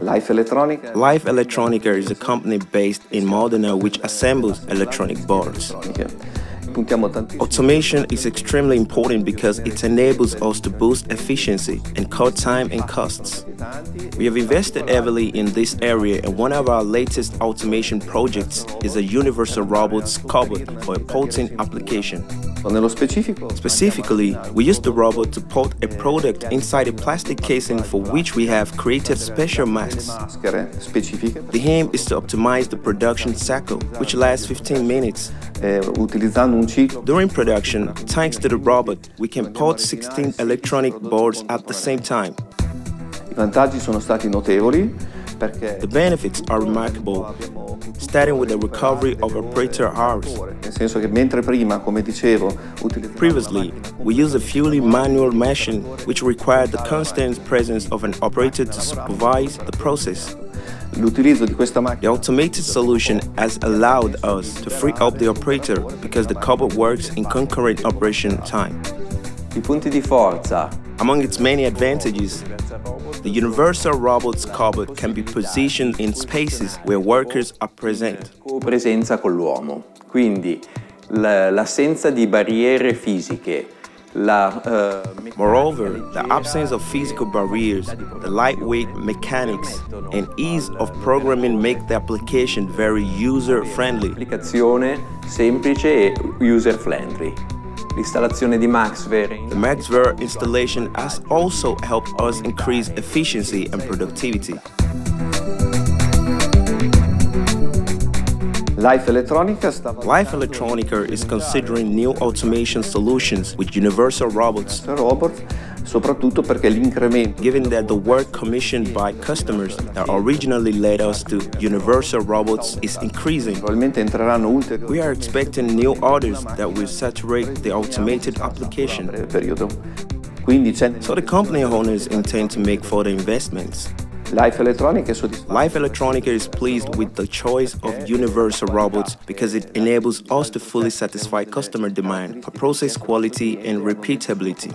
Life Elettronica. Life Elettronica is a company based in Modena which assembles electronic boards. Automation is extremely important because it enables us to boost efficiency and cut time and costs. We have invested heavily in this area and one of our latest automation projects is a universal robots cobot for a potting application. Specifically, we use the robot to put a product inside a plastic casing for which we have created special masks. The aim is to optimize the production cycle, which lasts 15 minutes. During production, thanks to the robot, we can pot 16 electronic boards at the same time. The benefits are remarkable, starting with the recovery of operator hours. Previously, we used a fully manual machine which required the constant presence of an operator to supervise the process. The automated solution has allowed us to free up the operator because the cobot works in concurrent operation time. Among its many advantages, the Universal Robots Cobot can be positioned in spaces where workers are present. Presenza con l'uomo. Quindi l'assenza di barriere fisiche, uh, Moreover, the absence of physical barriers, the lightweight mechanics, and ease of programming make the application very user-friendly. Applicazione semplice e user-friendly. L'installazione di Maxware. The Maxware installation has also helped us increase efficiency and productivity. Life Elettronica, Life Elettronica is considering new automation solutions with universal robots. Soprattutto perché l'incremento. Given that the work commissioned by customers that originally led us to universal robots is increasing. Probabilmente entreranno ulteriori. We are expecting new orders that will saturate the automated application. Periodo. So the company owners intend to make further investments. Life Elettronica is. Life Elettronica is pleased with the choice of universal robots because it enables us to fully satisfy customer demand for process quality and repeatability.